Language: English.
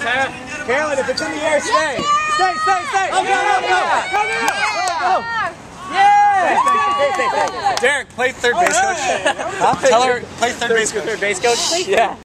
Tara. Carolyn, if it's in the air, stay. Stay, stay, stay. Oh, go, go, go. Go, go, go. Yeah. Derek, play third base coach. Tell her, play third base coach. Third base coach? Yeah.